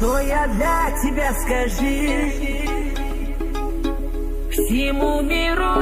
Что я для тебя скажи Всему миру